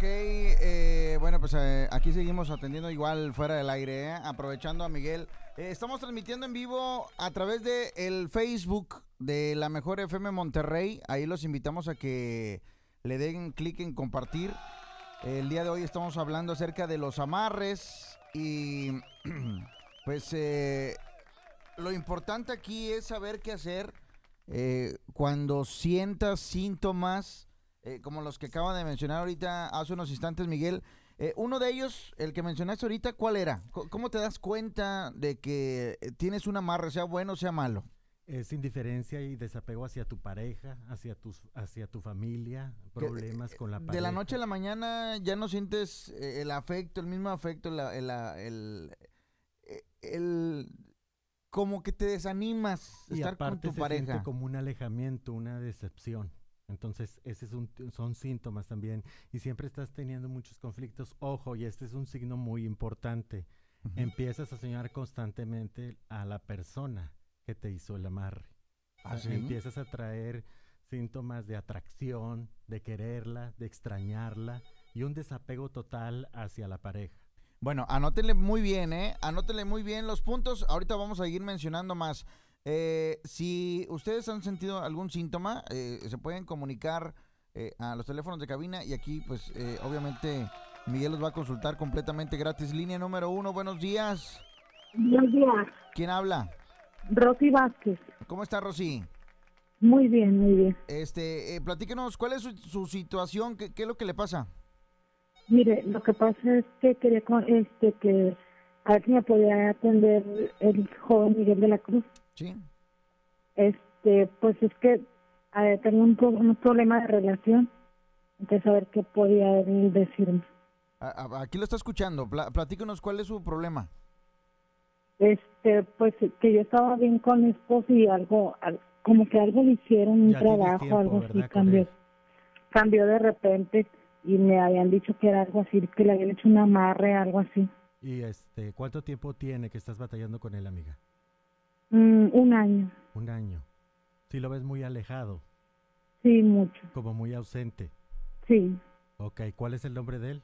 Ok, eh, bueno, pues eh, aquí seguimos atendiendo igual fuera del aire, ¿eh? aprovechando a Miguel. Eh, estamos transmitiendo en vivo a través de el Facebook de la Mejor FM Monterrey. Ahí los invitamos a que le den clic en compartir. El día de hoy estamos hablando acerca de los amarres y pues eh, lo importante aquí es saber qué hacer cuando sientas síntomas eh, como los que acaba de mencionar ahorita hace unos instantes Miguel. Eh, uno de ellos, el que mencionaste ahorita, ¿cuál era? ¿Cómo te das cuenta de que eh, tienes un amarre, sea bueno o sea malo? Es indiferencia y desapego hacia tu pareja, hacia tus, hacia tu familia, problemas con la pareja. De la noche a la mañana ya no sientes eh, el afecto, el mismo afecto, la- el, el, eh, el- como que te desanimas y estar con aparte tu se pareja. siente como un alejamiento, una decepción. Entonces, ese es un, son síntomas también. Y siempre estás teniendo muchos conflictos. Ojo, y este es un signo muy importante. Empiezas a soñar constantemente a la persona que te hizo el amarre. ¿Ah, O sea, sí? Empiezas a traer síntomas de atracción, de quererla, de extrañarla y un desapego total hacia la pareja. Bueno, anótenle muy bien, ¿eh? Anótenle muy bien los puntos. Ahorita vamos a ir mencionando más. Eh, si ustedes han sentido algún síntoma, eh, se pueden comunicar eh, a los teléfonos de cabina y aquí, pues, eh, obviamente, Miguel los va a consultar completamente gratis. Línea número uno, buenos días. Buenos días, ¿Quién habla? Rosy Vázquez. ¿Cómo está, Rosy? Muy bien, muy bien. Este, eh, platíquenos, ¿cuál es su, su situación? ¿Qué, ¿Qué es lo que le pasa? Mire, lo que pasa es que quería con- este que a ver si me podía atender el joven Miguel de la Cruz. ¿Sí? Este, pues es que eh, tengo un, un problema de relación. Entonces, a ver qué podía él decirme. A- a- aquí lo está escuchando. Pla- platícanos, ¿cuál es su problema? Este, pues que yo estaba bien con mi esposo y algo, al- como que algo le hicieron, un Ya trabajo, tiempo, algo así, ¿verdad, con cambió, cambió de repente y me habían dicho que era algo así, que le habían hecho un amarre, algo así. Y este, ¿cuánto tiempo tiene que estás batallando con él, amiga? Mm, un año, Un año. Si lo ves muy alejado, sí, mucho, como muy ausente. sí. Ok, ¿cuál es el nombre de él?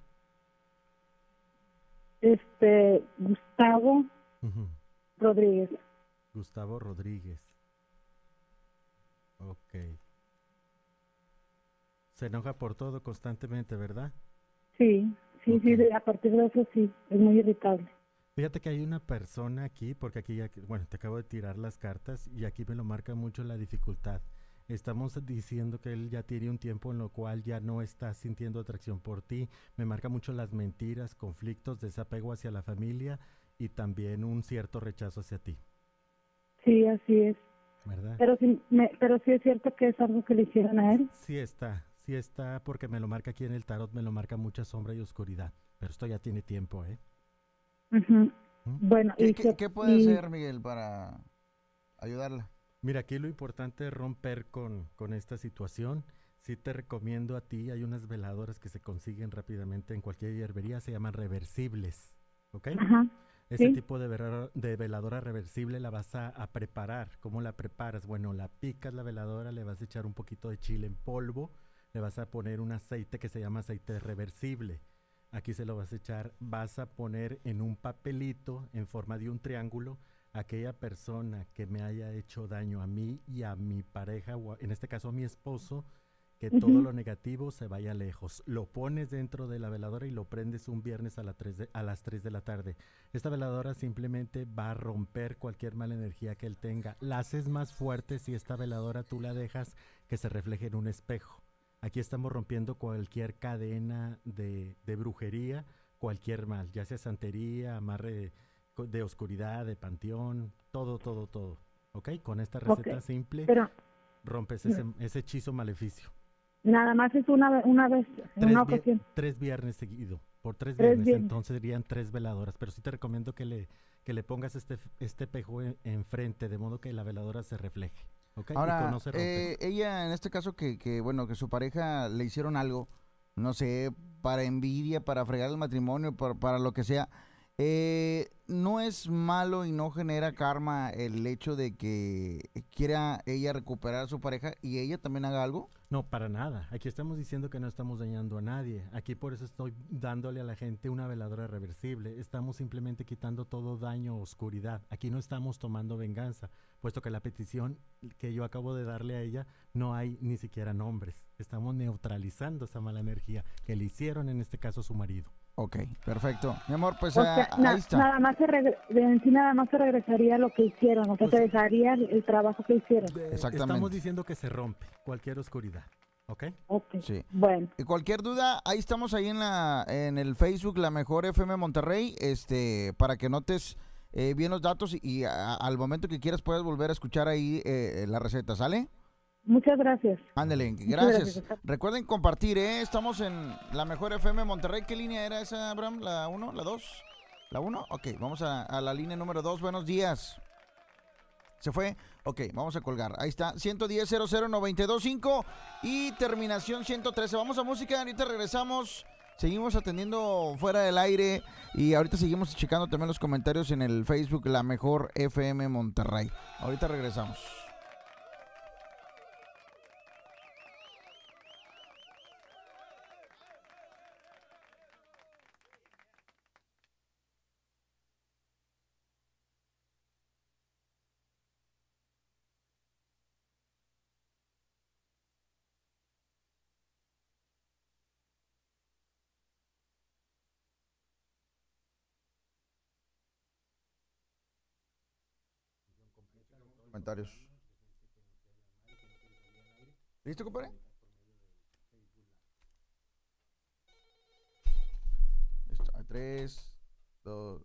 Este, Gustavo Rodríguez, Gustavo Rodríguez. Ok. Se enoja por todo constantemente, ¿verdad? sí, sí, sí, a partir de eso sí, es muy irritable. Fíjate que hay una persona aquí, porque aquí ya, bueno, te acabo de tirar las cartas y aquí me lo marca mucho la dificultad. Estamos diciendo que él ya tiene un tiempo en lo cual ya no está sintiendo atracción por ti. Me marca mucho las mentiras, conflictos, desapego hacia la familia y también un cierto rechazo hacia ti, Sí, así es. ¿verdad? Pero sí, me, pero sí es cierto que es algo que le hicieron a él. Sí está, sí está, porque me lo marca aquí en el tarot, me lo marca mucha sombra y oscuridad. Pero esto ya tiene tiempo, ¿eh? Bueno, ¿Qué, y qué- se- qué puede y- hacer, Miguel, para ayudarla? Mira, aquí lo importante es romper con, con esta situación. Sí te recomiendo a ti, hay unas veladoras que se consiguen rápidamente en cualquier hierbería, se llaman reversibles, ¿ok? Ajá, Ese sí. tipo de, vera- de veladora reversible la vas a, a preparar. ¿Cómo la preparas? Bueno, la picas la veladora, le vas a echar un poquito de chile en polvo, le vas a poner un aceite que se llama aceite reversible. Aquí se lo vas a echar, vas a poner en un papelito en forma de un triángulo aquella persona que me haya hecho daño a mí y a mi pareja, o en este caso a mi esposo, que todo lo negativo se vaya lejos. Lo pones dentro de la veladora y lo prendes un viernes a, la tres de- a las 3 de la tarde. Esta veladora simplemente va a romper cualquier mala energía que él tenga. La haces más fuerte si esta veladora tú la dejas que se refleje en un espejo. Aquí estamos rompiendo cualquier cadena de, de brujería, cualquier mal, ya sea santería, amarre de oscuridad, de panteón, todo, todo, todo. ¿Ok? Con esta receta simple pero rompes ese, ese hechizo maleficio. nada más es una, una vez, en Tres, una vi- ocasión. tres viernes seguido, por tres, Tres viernes, viernes. entonces serían tres veladoras, pero sí te recomiendo que le, que le pongas este, este espejo en- enfrente, de modo que la veladora se refleje. ¿Ok? Y con Ahora, no eh, ella en este caso que, que, bueno, que su pareja le hicieron algo, no sé, para envidia, para fregar el matrimonio, para, para lo que sea, eh, no es malo y no genera karma el hecho de que quiera ella recuperar a su pareja y ella también haga algo. No, para nada. Aquí estamos diciendo que no estamos dañando a nadie. Aquí por eso estoy dándole a la gente una veladora reversible. Estamos simplemente quitando todo daño o oscuridad. Aquí no estamos tomando venganza, puesto que la petición que yo acabo de darle a ella no hay ni siquiera nombres. Estamos neutralizando esa mala energía que le hicieron en este caso a su marido. Ok, perfecto. Mi amor, pues O ah, sea, ahí na- está. nada más se de en sí nada más se regresaría lo que hicieron, o sea, Pues- se desharía el, el trabajo que hicieron. Exactamente. Estamos diciendo que se rompe cualquier oscuridad. ¿Ok? Ok, Sí. bueno, Y cualquier duda, ahí estamos ahí en la en el Facebook La Mejor FM Monterrey, este para que notes eh, bien los datos y, y a- al momento que quieras puedes volver a escuchar ahí eh, la receta, ¿sale? Muchas gracias. Ándale, gracias. gracias. Recuerden compartir, ¿eh? Estamos en La Mejor FM Monterrey. ¿Qué línea era esa, Abraham? ¿La 1? ¿La 2? ¿La 1? Ok, vamos a, a la línea número 2. Buenos días. ¿Se fue? Ok, vamos a colgar. Ahí está, 110 925 y terminación 113. Vamos a música, ahorita regresamos. Seguimos atendiendo fuera del aire y ahorita seguimos checando también los comentarios en el Facebook La Mejor FM Monterrey. Ahorita regresamos. ¿Listo, compadre? Listo. Tres, dos.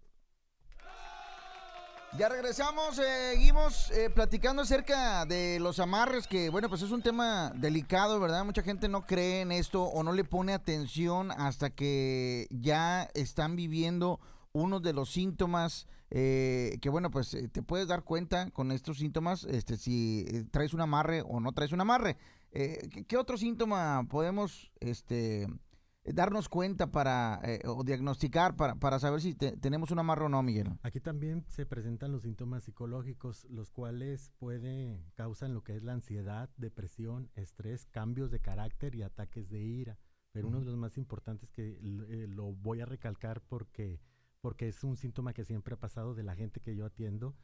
Ya regresamos, eh, seguimos eh, platicando acerca de los amarres, que bueno, pues es un tema delicado, ¿verdad? Mucha gente no cree en esto o no le pone atención hasta que ya están viviendo uno de los síntomas eh, que bueno, pues eh, te puedes dar cuenta con estos síntomas, este, si eh, traes un amarre o no traes un amarre. Eh, ¿qué, qué otro síntoma podemos, este, darnos cuenta para eh, o diagnosticar para, para saber si te- tenemos un amarre o no, Miguel? Aquí también se presentan los síntomas psicológicos, los cuales puede causan lo que es la ansiedad, depresión, estrés, cambios de carácter y ataques de ira. Pero uno de los más importantes que eh, lo voy a recalcar porque porque es un síntoma que siempre ha pasado de la gente que yo atiendo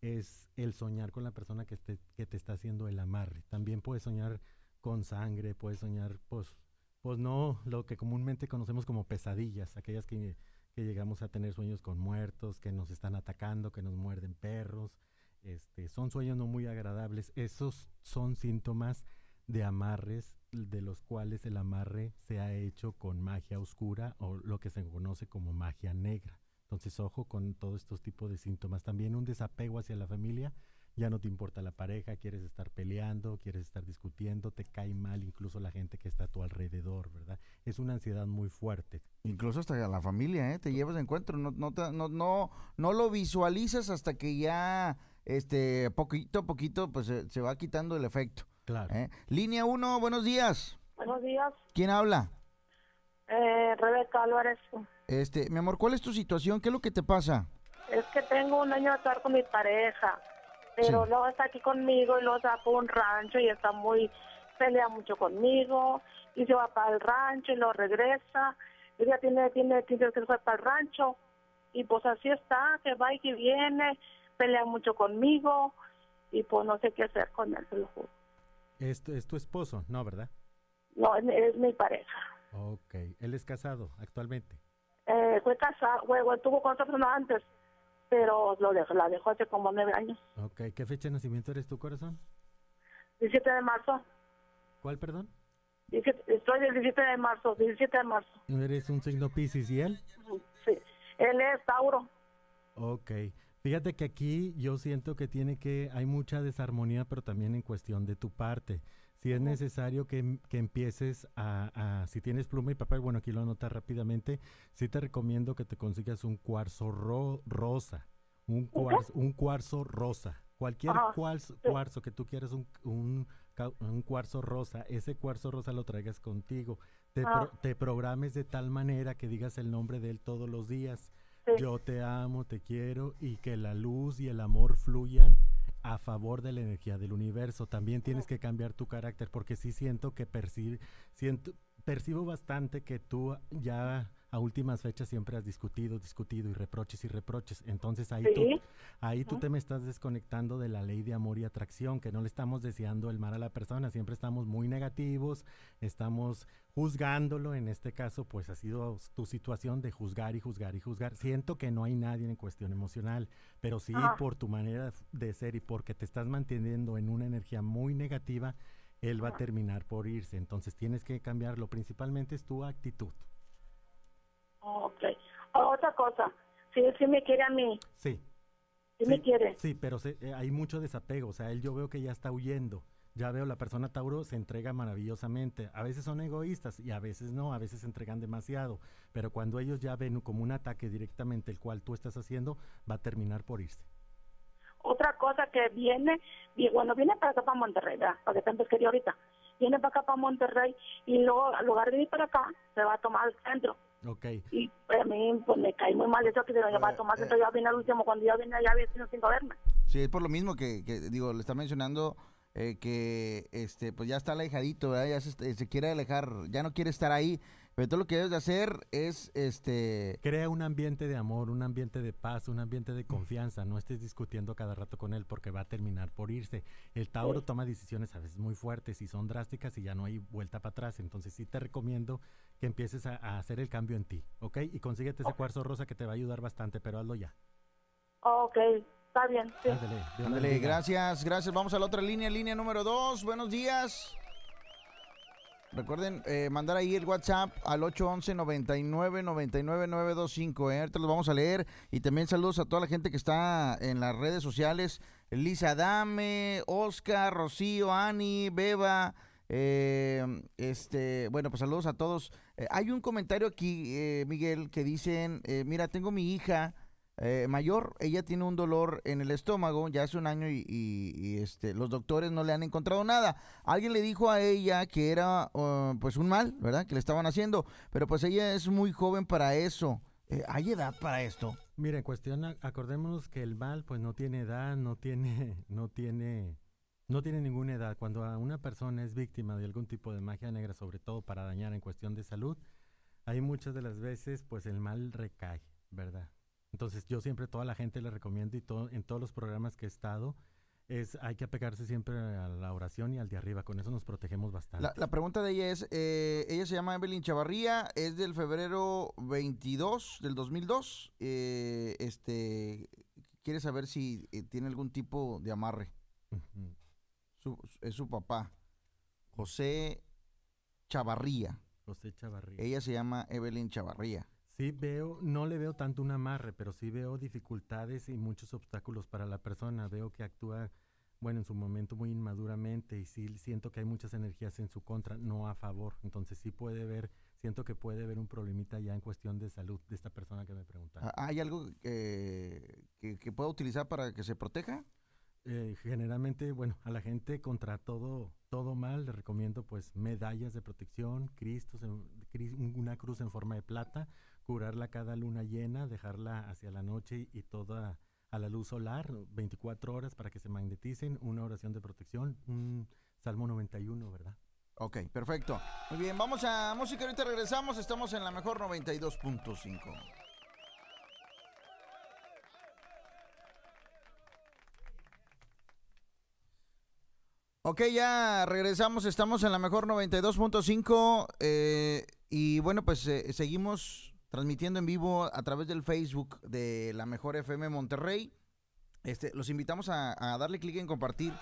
es el soñar con la persona que te, que te está haciendo el amarre. También puedes soñar con sangre, puedes soñar pues pues no lo que comúnmente conocemos como pesadillas, aquellas que que llegamos a tener sueños con muertos, que nos están atacando, que nos muerden perros. Este, son sueños no muy agradables. Esos son síntomas de amarres de los cuales el amarre se ha hecho con magia oscura o lo que se conoce como magia negra. Entonces, ojo con todos estos tipos de síntomas. También un desapego hacia la familia. Ya no te importa la pareja, quieres estar peleando, quieres estar discutiendo, te cae mal incluso la gente que está a tu alrededor, ¿verdad? Es una ansiedad muy fuerte. Incluso hasta la familia, ¿eh? Te llevas de encuentro, no, no, te- no, no, no lo visualizas hasta que ya, este, poquito a poquito, pues se, se va quitando el efecto. Claro. ¿eh? Línea 1, buenos días. Buenos días, ¿Quién habla? Eh, Rebeca Álvarez. Este, mi amor, ¿cuál es tu situación? ¿Qué es lo que te pasa? Es que tengo un año de estar con mi pareja, pero Sí. luego está aquí conmigo y luego se va por un rancho y está muy, pelea mucho conmigo y se va para el rancho y lo regresa. Ella tiene, tiene, tiene que se fue para el rancho y pues así está, que va y que viene, pelea mucho conmigo y pues no sé qué hacer con él, se lo juro. Es, tu- es tu esposo, ¿no, verdad? No, es, es mi pareja. Ok. Él es casado actualmente. Eh, fue casado, bueno, tuvo con otra persona antes, pero lo dejó, la dejó hace como nueve años. Ok. ¿Qué fecha de nacimiento eres tu corazón? 17 de marzo. ¿Cuál, perdón? 17 estoy del 17 de marzo, 17 de marzo. ¿Eres un signo Pisces y él? Sí. Él es Tauro. Ok. Fíjate que aquí yo siento que tiene que, hay mucha desarmonía, pero también en cuestión de tu parte. Si es necesario que, em- que empieces a, a- si tienes pluma y papel, bueno, aquí lo anotas rápidamente, sí te recomiendo que te consigas un cuarzo ro- rosa, un cuarzo, un cuarzo rosa. Cualquier Ajá, cuarzo, sí. cuarzo que tú quieras, un, un, cuarzo rosa, ese cuarzo rosa lo traigas contigo. Te, Ah. pro- te programes de tal manera que digas el nombre de él todos los días Sí. yo te amo, te quiero y que la luz y el amor fluyan a favor de la energía del universo. También tienes que cambiar tu carácter porque sí siento que percibe, siento, percibo bastante que tú ya a últimas fechas siempre has discutido, discutido y reproches y reproches. Entonces ahí, tú, ahí tú te me estás desconectando de la ley de amor y atracción, que no le estamos deseando el mal a la persona, siempre estamos muy negativos, estamos juzgándolo. En este caso, pues ha sido tu situación de juzgar y juzgar y juzgar. Siento que no hay nadie en cuestión emocional, pero sí ah. por tu manera de ser y porque te estás manteniendo en una energía muy negativa, él va a terminar por irse. Entonces tienes que cambiarlo. Principalmente es tu actitud. Ok. Otra cosa, si él sí me quiere a mí. Sí. Sí, me quiere. Sí, pero eh, hay mucho desapego. O sea, él yo veo que ya está huyendo. Ya veo la persona Tauro se entrega maravillosamente. A veces son egoístas y a veces no, a veces se entregan demasiado. Pero cuando ellos ya ven como un ataque directamente el cual tú estás haciendo, va a terminar por irse. Otra cosa que viene, bueno, viene para acá para Monterrey, ¿verdad? Para que te quería ahorita. Viene para acá para Monterrey y luego, al lugar de ir para acá, se va a tomar el centro y pues, a mí pues, me cae muy mal eso que se lo lleva a tomar eh, ya viene al último, cuando ya viene ya viene sin verme. Sí, es por lo mismo que, que digo, le está mencionando eh, que este pues ya está alejadito, ¿verdad? ya se, se, quiere alejar, ya no quiere estar ahí. Pero tú lo que debes de hacer es, este... Crea un ambiente de amor, un ambiente de paz, un ambiente de confianza. No estés discutiendo cada rato con él porque va a terminar por irse. El Tauro toma decisiones a veces muy fuertes y son drásticas y ya no hay vuelta para atrás. Entonces sí te recomiendo que empieces a, hacer el cambio en ti, ¿ok? Y consíguete ese cuarzo rosa que te va a ayudar bastante, pero hazlo ya. Ok, está bien. Sí. Ándale, gracias, gracias. Vamos a la otra línea, línea número dos. Buenos días. Recuerden eh, mandar ahí el WhatsApp al 811 99 99 925. Eh. Ahorita los vamos a leer. Y también saludos a toda la gente que está en las redes sociales. Lisa Dame, Oscar, Rocío, Ani, Beba. Eh, este, bueno, pues saludos a todos. Eh, hay un comentario aquí, Miguel, que dicen, mira, tengo mi hija eh, mayor, ella tiene un dolor en el estómago ya hace un año y, este, los doctores no le han encontrado nada. Alguien le dijo a ella que era uh, pues un mal, ¿verdad? Que le estaban haciendo, pero pues ella es muy joven para eso. Eh, ¿Hay edad para esto? Mira, en cuestión, acordémonos que el mal pues no tiene edad, no tiene, no tiene, no tiene ninguna edad. Cuando una persona es víctima de algún tipo de magia negra, sobre todo para dañar en cuestión de salud, hay muchas de las veces pues el mal recae, ¿verdad? Entonces yo siempre toda la gente le recomiendo y todo, en todos los programas que he estado es hay que apegarse siempre a la oración y al de arriba, con eso nos protegemos bastante. La, pregunta de ella es, eh, ella se llama Evelyn Chavarría, es del febrero 22 del 2002, eh, este, quiere saber si eh, tiene algún tipo de amarre. es su papá, José Chavarría. José Chavarría. Ella se llama Evelyn Chavarría. Sí veo, no le veo tanto un amarre, pero sí veo dificultades y muchos obstáculos para la persona. Veo que actúa, bueno, en su momento muy inmaduramente y sí siento que hay muchas energías en su contra, no a favor. Entonces sí puede ver, siento que puede haber un problemita ya en cuestión de salud de esta persona que me pregunta. Ah, ¿Hay algo que, que, pueda utilizar para que se proteja? Eh, generalmente, bueno, a la gente contra todo, todo mal le recomiendo pues medallas de protección, Cristos, una cruz en forma de plata, curarla cada luna llena, dejarla hacia la noche y toda a la luz solar, 24 horas para que se magneticen, una oración de protección, un Salmo 91, ¿verdad? Ok, perfecto. Muy bien, vamos a música, ahorita regresamos, estamos en la mejor 92.5. Ok, ya regresamos, estamos en la mejor 92.5 eh, y bueno, pues eh, seguimos transmitiendo en vivo a través del Facebook de la Mejor FM Monterrey. Este, los invitamos a, darle clic en compartir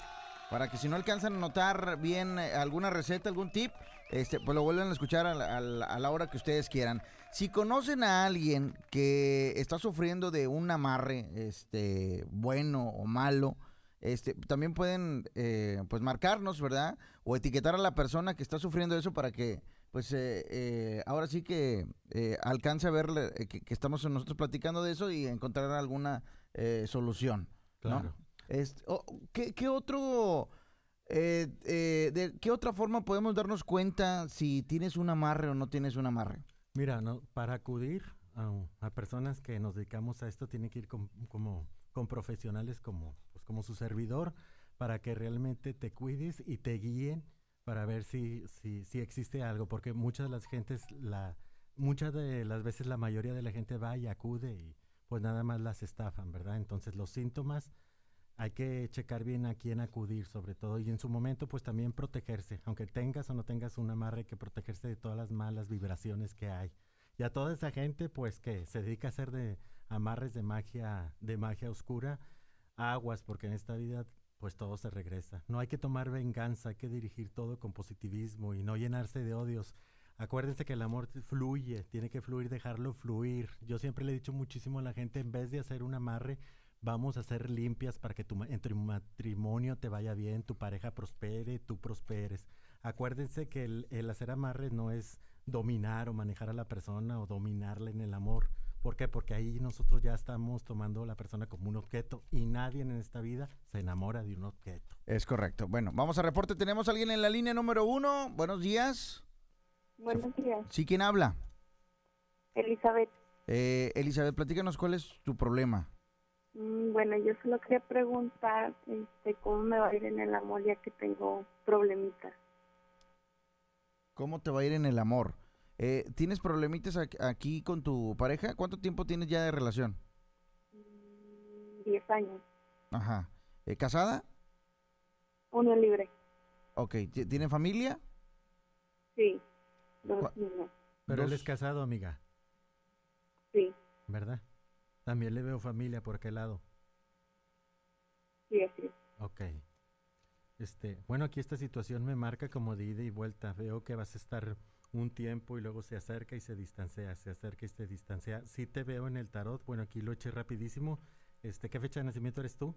para que si no alcanzan a notar bien eh, alguna receta, algún tip, este, pues lo vuelvan a escuchar a la, hora que ustedes quieran. Si conocen a alguien que está sufriendo de un amarre, este, bueno o malo, este, también pueden, eh, pues marcarnos, ¿verdad? O etiquetar a la persona que está sufriendo eso para que pues eh, eh, ahora sí que eh, alcance a ver que, estamos nosotros platicando de eso y encontrar alguna solución. Claro. Este, ¿qué, otro... de qué otra forma podemos darnos cuenta si tienes un amarre o no tienes un amarre? Mira, no, para acudir a, personas que nos dedicamos a esto tiene que ir con, como, con profesionales como, pues como su servidor para que realmente te cuides y te guíen para ver si, si, si existe algo, porque muchas de las gentes, la, muchas de las veces la mayoría de la gente va y acude y pues nada más las estafan, ¿verdad? Entonces los síntomas hay que checar bien a quién acudir sobre todo y en su momento pues también protegerse, aunque tengas o no tengas un amarre, que protegerse de todas las malas vibraciones que hay. Y a toda esa gente pues que se dedica a hacer de amarres de magia, de magia oscura, aguas, porque en esta vida pues todo se regresa. No hay que tomar venganza, hay que dirigir todo con positivismo y no llenarse de odios. Acuérdense que el amor fluye, tiene que fluir, dejarlo fluir. Yo siempre le he dicho muchísimo a la gente, en vez de hacer un amarre, vamos a ser limpias para que tu, en tu matrimonio te vaya bien, tu pareja prospere, tú prosperes. Acuérdense que el, el hacer amarres no es dominar o manejar a la persona o dominarla en el amor. ¿Por qué? Porque ahí nosotros ya estamos tomando a la persona como un objeto y nadie en esta vida se enamora de un objeto. Es correcto. Bueno, vamos a reporte. Tenemos a alguien en la línea número uno. Buenos días. Buenos días. ¿Sí quién habla? Elizabeth. Eh, Elizabeth, platícanos cuál es tu problema. Mm, bueno, yo solo quería preguntar este, cómo me va a ir en el amor ya que tengo problemitas. ¿Cómo te va a ir en el amor? Eh, ¿Tienes problemitas aquí con tu pareja? ¿Cuánto tiempo tienes ya de relación? Diez años. Ajá. Eh, ¿Casada? Unión libre. Ok. ¿Tiene familia? Sí, dos niños. Pero él es casado, amiga. Sí. ¿Verdad? También le veo familia por aquel lado. Sí, así es. Ok. Este, bueno, aquí esta situación me marca como de ida y vuelta. Veo que vas a estar un tiempo y luego se acerca y se distancia, se acerca y se distancia. Sí te veo en el tarot, bueno, aquí lo eché rapidísimo. Este, ¿Qué fecha de nacimiento eres tú?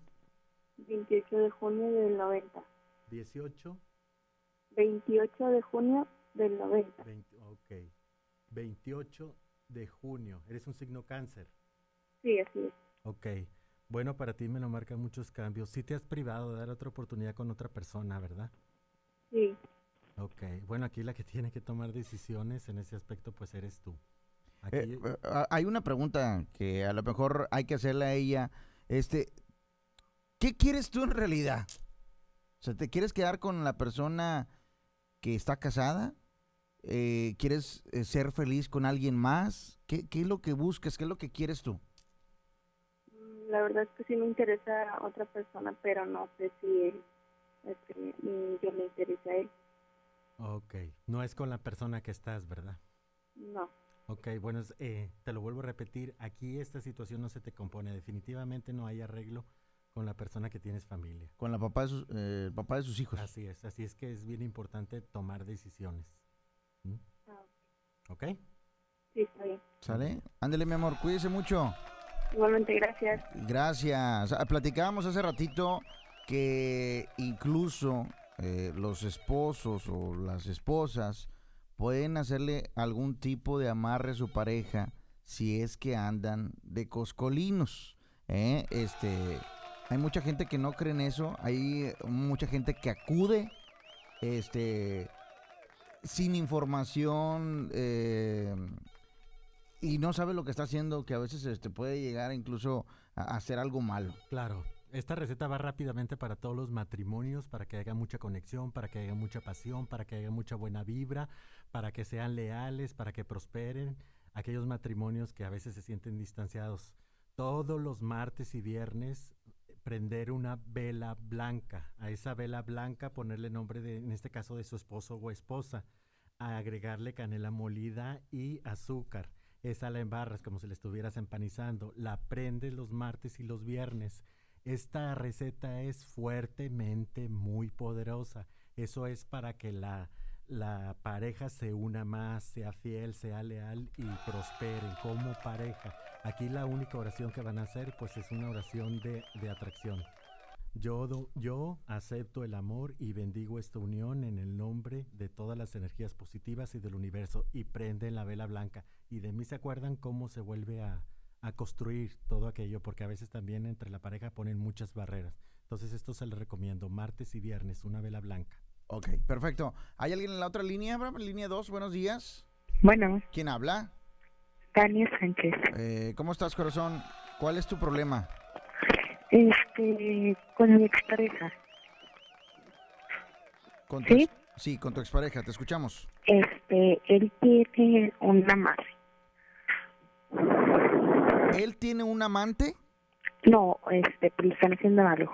28 de junio del 90. 18. 28 de junio del 90. ok. 28 de junio. ¿Eres un signo cáncer? Sí, así es. Ok. Bueno, para ti me lo marcan muchos cambios. Sí te has privado de dar otra oportunidad con otra persona, ¿verdad? Sí. Ok, bueno, aquí la que tiene que tomar decisiones en ese aspecto, pues eres tú. Eh, eh, hay una pregunta que a lo mejor hay que hacerle a ella. Este, ¿qué quieres tú en realidad? O sea, ¿te quieres quedar con la persona que está casada? Eh, ¿Quieres ser feliz con alguien más? ¿Qué, ¿Qué es lo que buscas? ¿Qué es lo que quieres tú? Mm, la verdad es que sí me interesa otra persona, pero no sé si este, yo le interesa a él. Ok, no es con la persona que estás, ¿verdad? No. Ok, bueno, eh, te lo vuelvo a repetir, aquí esta situación no se te compone, definitivamente no hay arreglo con la persona que tienes familia. Con la papá de sus, eh, el papá de sus hijos. Así es, así es que es bien importante tomar decisiones. ¿Mm? ¿Ok? Sí, está bien. ¿Sale? Ándele, mi amor, cuídese mucho. Igualmente, gracias. Gracias. Ah, platicábamos hace ratito que incluso eh, los esposos o las esposas pueden hacerle algún tipo de amarre a su pareja si es que andan de coscolinos. ¿eh? Este, hay mucha gente que no cree en eso, hay mucha gente que acude este, sin información eh, y no sabe lo que está haciendo, que a veces este, puede llegar incluso a hacer algo malo. Claro. Esta receta va rápidamente para todos los matrimonios, para que haya mucha conexión, para que haya mucha pasión, para que haya mucha buena vibra, para que sean leales, para que prosperen. Aquellos matrimonios que a veces se sienten distanciados. Todos los martes y viernes prender una vela blanca. A esa vela blanca ponerle nombre de, en este caso, de su esposo o esposa. A agregarle canela molida y azúcar. Esa la embarras como si la estuvieras empanizando. La prendes los martes y los viernes esta receta es fuertemente muy poderosa. Eso es para que la, la pareja se una más, sea fiel, sea leal y prospere como pareja. Aquí la única oración que van a hacer pues es una oración de, de atracción. Yo, yo acepto el amor y bendigo esta unión en el nombre de todas las energías positivas y del universo y prenden la vela blanca. Y de mí se acuerdan cómo se vuelve a, a construir todo aquello, porque a veces también entre la pareja ponen muchas barreras. Entonces esto se le recomiendo, martes y viernes, una vela blanca. Ok, perfecto. ¿Hay alguien en la otra línea, Abraham? Línea 2, buenos días. Bueno. ¿Quién habla? Tania Sánchez. Eh, ¿Cómo estás, corazón? ¿Cuál es tu problema? Este, con mi expareja. Con tu ¿Sí? ex- sí, con tu expareja, te escuchamos. Este, él tiene una madre. ¿Él tiene un amante? No, este, pero le están haciendo algo.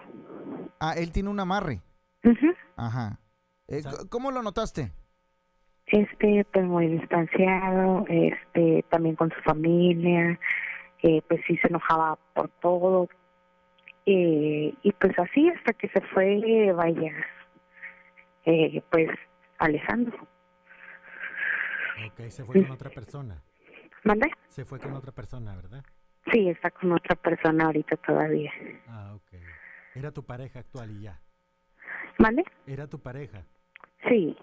Ah, él tiene un amarre. Ujú. Ajá. Eh, ¿Cómo lo notaste? Este, pues muy distanciado, este, también con su familia, eh, pues sí se enojaba por todo. Eh, y pues así hasta que se fue, eh, vaya, eh, pues alejando. Ok, se fue con otra persona. ¿Mande? Se fue con otra persona, ¿verdad? Sí, está con otra persona ahorita todavía. Ah, ok. Era tu pareja actual y ya. ¿Mande? Era tu pareja. Sí,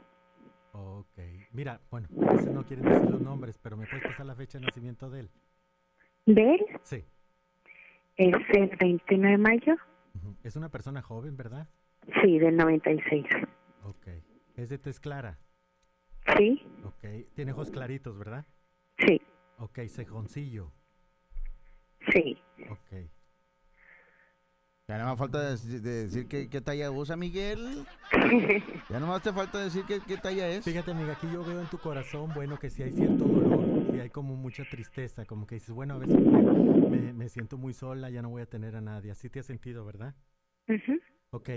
Ok. Mira, bueno, a veces no quieren decir los nombres, pero ¿me puedes pasar la fecha de nacimiento de él? de él Sí. es el 29 de mayo. Es una persona joven, ¿verdad? sí, del 96. Ok. Es de tez clara. Sí, Ok. Tiene ojos claritos, ¿verdad? sí, Ok. Cejoncillo. Sí. Ok. Ya nada más falta de, de decir qué, qué talla usa Miguel. Ya nomás te falta decir qué, qué talla es. Fíjate, amiga, aquí yo veo en tu corazón, bueno, que si hay cierto dolor, si hay como mucha tristeza, como que dices, bueno, a veces me, me- me siento muy sola, ya no voy a tener a nadie. Así te has sentido, ¿verdad? Ujú. Ok,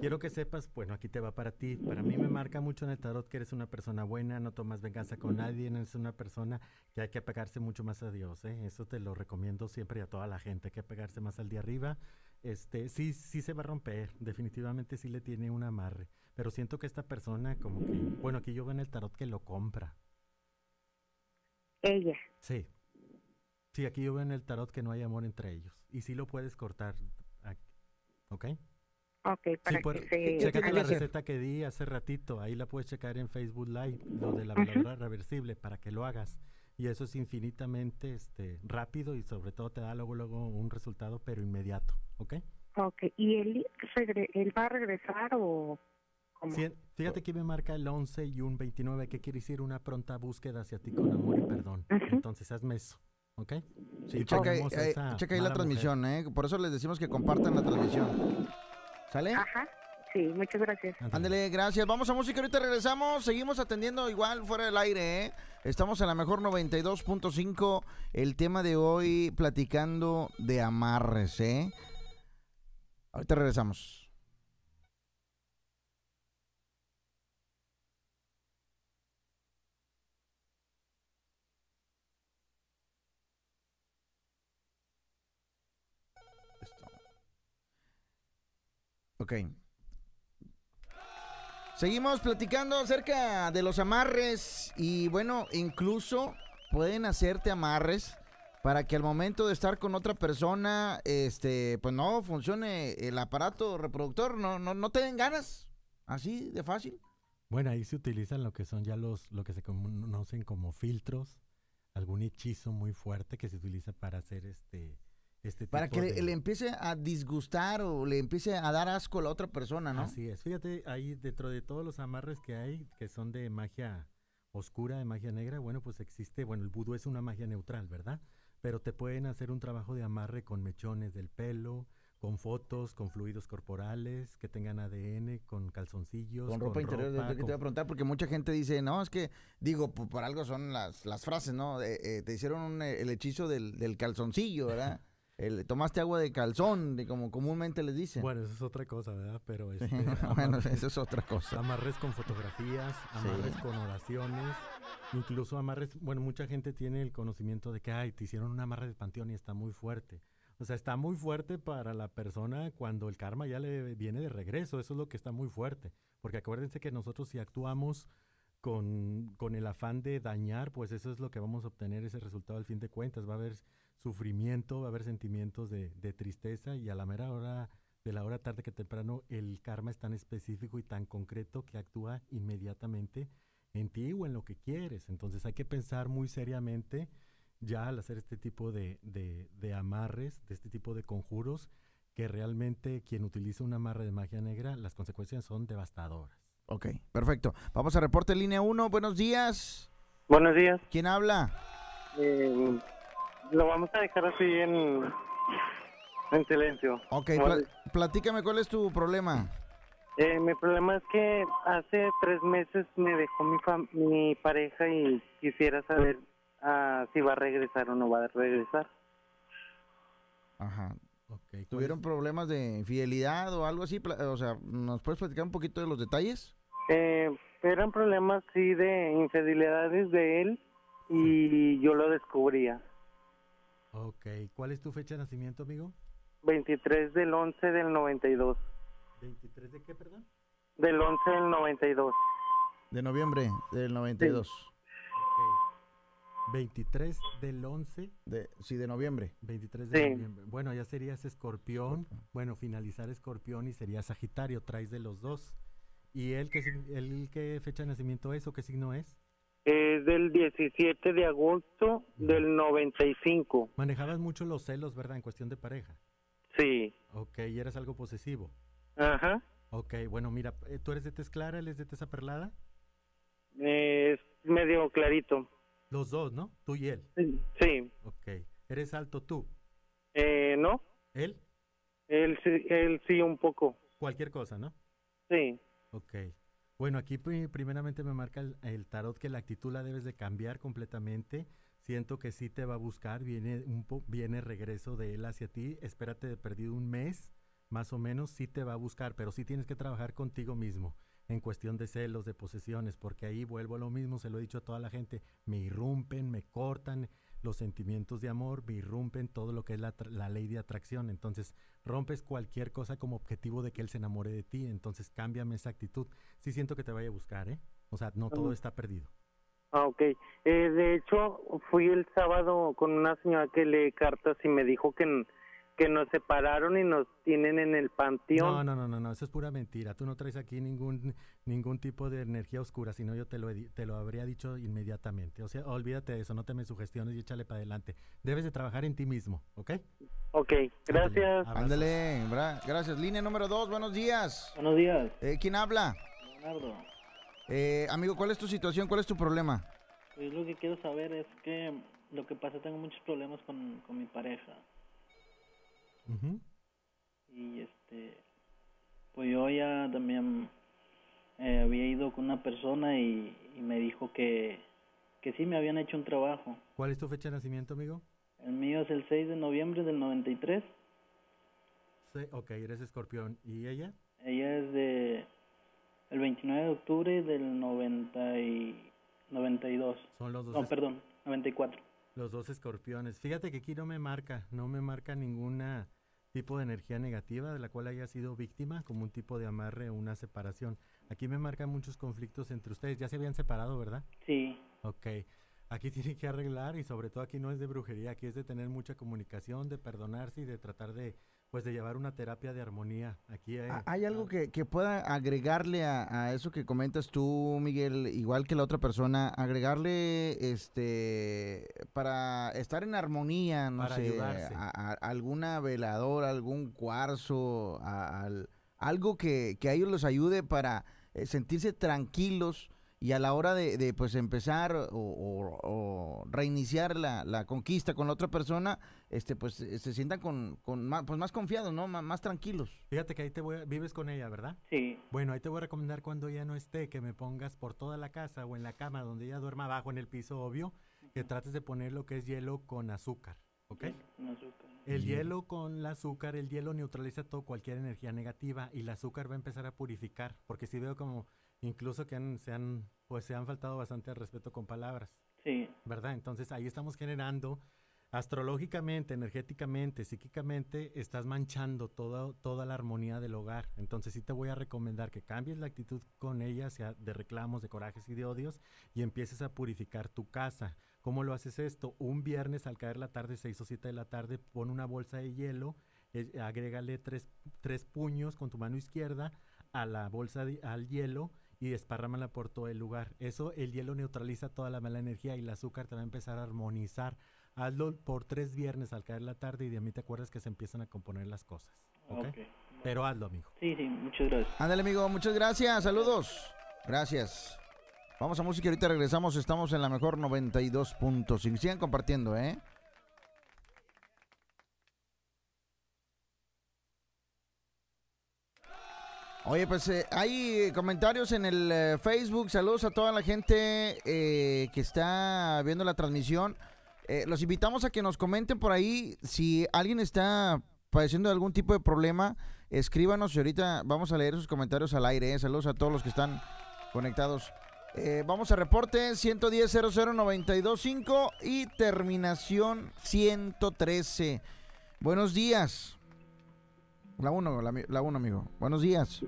quiero que sepas, bueno, aquí te va para ti. Para mí me marca mucho en el tarot que eres una persona buena, no tomas venganza con nadie, eres una persona que hay que apegarse mucho más a Dios, ¿eh? Eso te lo recomiendo siempre y a toda la gente, hay que apegarse más al de arriba. Este, sí, sí se va a romper, definitivamente sí le tiene un amarre, pero siento que esta persona como que, bueno, aquí yo veo en el tarot que lo compra. Ella. Sí. Sí, aquí yo veo en el tarot que no hay amor entre ellos. Y sí lo puedes cortar. ¿Ok? Ok, para Sí, por- que se... Checa Chécate la receta que di hace ratito, ahí la puedes checar en Facebook Live, lo de la veladora reversible, para que lo hagas. Y eso es infinitamente este, rápido y sobre todo te da luego, luego un resultado, pero inmediato, ¿ok? Ok, ¿y él, regre- él va a regresar o cómo? Fí- Fíjate que me marca el 11 y un 29, que quiere decir una pronta búsqueda hacia ti con amor y perdón. Ujú. Entonces hazme eso, ¿ok? Sí, Y checa, ahí- esa checa ahí la transmisión, ¿eh? Por eso les decimos que compartan la transmisión. ¿Sale? Ajá, sí, muchas gracias. Ándale. Gracias. Vamos a música, ahorita regresamos. Seguimos atendiendo igual fuera del aire, ¿eh? Estamos en la mejor 92.5. El tema de hoy platicando de amarres, ¿eh? Ahorita regresamos. Ok. Seguimos platicando acerca de los amarres y bueno, incluso pueden hacerte amarres para que al momento de estar con otra persona, este, pues no funcione el aparato reproductor, no, no, no te den ganas, así de fácil. Bueno, ahí se utilizan lo que son ya los, lo que se conocen como filtros, algún hechizo muy fuerte que se utiliza para hacer este, este Para que le, de- le empiece a disgustar o le empiece a dar asco a la otra persona, ¿no? Así es. Fíjate, ahí dentro de todos los amarres que hay, que son de magia oscura, de magia negra, bueno, pues existe, bueno, el vudú es una magia neutral, ¿verdad? Pero te pueden hacer un trabajo de amarre con mechones del pelo, con fotos, con fluidos corporales, que tengan ADN, con calzoncillos, Con ropa interior, es lo que te con- voy a preguntar, porque mucha gente dice, no, es que, digo, por, por algo son las, las frases, ¿no? De, eh, te hicieron un, eh, el hechizo del, del calzoncillo, ¿verdad? El, tomaste agua de calzón, de como comúnmente les dicen. Bueno, eso es otra cosa, ¿verdad? Pero este, bueno, amarres- eso es otra cosa. Amarres con fotografías, amarres con oraciones, incluso amarres, bueno, mucha gente tiene el conocimiento de que, ay, te hicieron un amarre del panteón y está muy fuerte. O sea, está muy fuerte para la persona cuando el karma ya le viene de regreso, eso es lo que está muy fuerte. Porque acuérdense que nosotros si actuamos con, con el afán de dañar, pues eso es lo que vamos a obtener, ese resultado al fin de cuentas. Va a haber sufrimiento, va a haber sentimientos de, de tristeza y a la mera hora de la hora tarde que temprano el karma es tan específico y tan concreto que actúa inmediatamente en ti o en lo que quieres. Entonces hay que pensar muy seriamente ya al hacer este tipo de, de- de amarres, de este tipo de conjuros, que realmente quien utiliza un amarre de magia negra, las consecuencias son devastadoras. Ok, perfecto. Vamos a reporte línea 1, buenos días. Buenos días, ¿Quién habla? Eh, lo vamos a dejar así en, en silencio. Ok, pla- platícame cuál es tu problema. Eh, mi problema es que hace tres meses me dejó mi, fam- mi pareja y quisiera saber ah, si va a regresar o no va a regresar. Ajá. Ok, ¿cuál ¿Tuvieron es- problemas de infidelidad o algo así? O sea, ¿nos puedes platicar un poquito de los detalles? Eh, eran problemas, sí, de infidelidades de él y yo lo descubría. Ok, ¿cuál es tu fecha de nacimiento, amigo? 23 del 11 del 92. ¿23 de qué, perdón? Del 11 del 92. De noviembre del 92. Ok. 23 del 11, De, sí, de noviembre. 23 de Sí. noviembre. Bueno, ya serías escorpión. Bueno, finalizar escorpión y sería sagitario, traes de los dos. ¿Y él qué, él qué fecha de nacimiento es o qué signo es? Es del 17 de agosto del 95. Manejabas mucho los celos, ¿verdad? En cuestión de pareja. Sí. Ok, y eres algo posesivo. Ajá. Ok, bueno, mira, eh, ¿tú eres de tez clara, él es de tez aperlada? Es medio clarito. Los dos, ¿no? Tú y él. Sí. Ok. ¿Eres alto tú? Eh, ¿No? ¿Él? Él, sí- él sí un poco. Cualquier cosa, ¿no? Sí. Ok. Bueno, aquí pri- primeramente me marca el, el tarot que la actitud la debes de cambiar completamente. Siento que sí te va a buscar, viene un po- viene regreso de él hacia ti. Espérate de perdido un mes, más o menos, sí te va a buscar, pero sí tienes que trabajar contigo mismo en cuestión de celos, de posesiones, porque ahí vuelvo a lo mismo, se lo he dicho a toda la gente, me irrumpen, me cortan los sentimientos de amor, irrumpen todo lo que es la, la ley de atracción. Entonces, rompes cualquier cosa como objetivo de que él se enamore de ti. Entonces, cámbiame esa actitud. Sí siento que te vaya a buscar, ¿eh? O sea, no todo Ujú. está perdido. Ah, ok. Eh, de hecho, fui el sábado con una señora que lee cartas y me dijo que, que nos separaron y nos tienen en el panteón. No, no, no, no, no, eso es pura mentira. Tú no traes aquí ningún ningún tipo de energía oscura, sino yo te lo, te lo habría dicho inmediatamente. O sea, olvídate de eso, no te me sugestiones y échale para adelante. Debes de trabajar en ti mismo, ¿ok? Ok, gracias. Ándale, gracias. Línea número dos, buenos días. Buenos días, Eh, ¿Quién habla? Leonardo. Eh, amigo, ¿cuál es tu situación? ¿Cuál es tu problema? Pues lo que quiero saber es que lo que pasa, tengo muchos problemas con, con mi pareja. Ujú. Y este, pues yo ya también eh, había ido con una persona y, y me dijo que, que sí me habían hecho un trabajo. ¿Cuál es tu fecha de nacimiento, amigo? El mío es el 6 de noviembre del 93. Sí, ok, eres escorpión. ¿Y ella? Ella es de el 29 de octubre del 90 y 92. Son los dos. No, perdón, 94. Los dos escorpiones. Fíjate que aquí no me marca, no me marca ninguna tipo de energía negativa de la cual haya sido víctima, como un tipo de amarre o una separación. Aquí me marcan muchos conflictos entre ustedes. Ya se habían separado, ¿verdad? Sí, Ok. Aquí tiene que arreglar y sobre todo aquí no es de brujería, aquí es de tener mucha comunicación, de perdonarse y de tratar de, pues de llevar una terapia de armonía. Aquí hay, Ah, ¿Hay algo que, que pueda agregarle a, a eso que comentas tú, Miguel, igual que la otra persona, agregarle este para estar en armonía, no Para sé, a, a- alguna veladora, algún cuarzo, algo que, que a ellos los ayude para eh, sentirse tranquilos y a la hora de, de, pues empezar o, o- o reiniciar la, la conquista con la otra persona, este pues eh, se sientan con, con más, pues más confiados, ¿no? Má- más tranquilos. Fíjate que ahí te voy, a- vives con ella, ¿verdad? sí, Bueno, ahí te voy a recomendar cuando ella no esté, que me pongas por toda la casa o en la cama donde ella duerma abajo en el piso, obvio, que trates de poner lo que es hielo con azúcar, ¿ok? con azúcar. El hielo con el azúcar, el hielo neutraliza todo cualquier energía negativa y el azúcar va a empezar a purificar, porque si veo como incluso que han- se han pues se han faltado bastante al respeto con palabras, Sí, ¿verdad? Entonces ahí estamos generando astrológicamente, energéticamente, psíquicamente, estás manchando toda, toda la armonía del hogar. Entonces sí te voy a recomendar que cambies la actitud con ella, sea de reclamos, de corajes y de odios, y empieces a purificar tu casa. ¿Cómo lo haces esto? Un viernes al caer la tarde, 6 o 7 de la tarde, pon una bolsa de hielo, eh, agrégale tres, tres puños con tu mano izquierda a la bolsa, de- al hielo, y despárramala por todo el lugar. Eso, el hielo neutraliza toda la mala energía y el azúcar te va a empezar a armonizar. Hazlo por tres viernes al caer la tarde y de mí te acuerdas que se empiezan a componer las cosas. ¿ok? ok. Pero hazlo, amigo. Sí, sí, muchas gracias. Ándale, amigo, muchas gracias, saludos. Gracias. Vamos a música, ahorita regresamos, estamos en la mejor 92.5. Sigan compartiendo, ¿eh? Oye, pues eh, hay comentarios en el eh, Facebook. Saludos a toda la gente eh, que está viendo la transmisión. Eh, los invitamos a que nos comenten por ahí si alguien está padeciendo de algún tipo de problema. Escríbanos y ahorita vamos a leer sus comentarios al aire. ¿eh? Saludos a todos los que están conectados. Eh, vamos a reporte 110 00925 y terminación 113. Buenos días. La 1, la 1, amigo. Buenos días.